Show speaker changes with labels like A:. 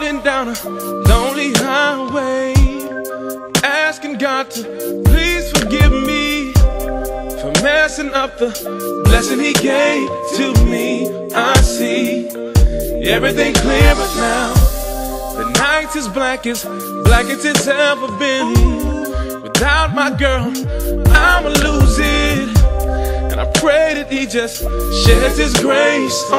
A: down a lonely highway, asking God to please forgive me for messing up the blessing He gave to me. I see everything clear, but now. The night is black as black as it's ever been. Without my girl, I'ma lose it. And I pray that He just sheds His grace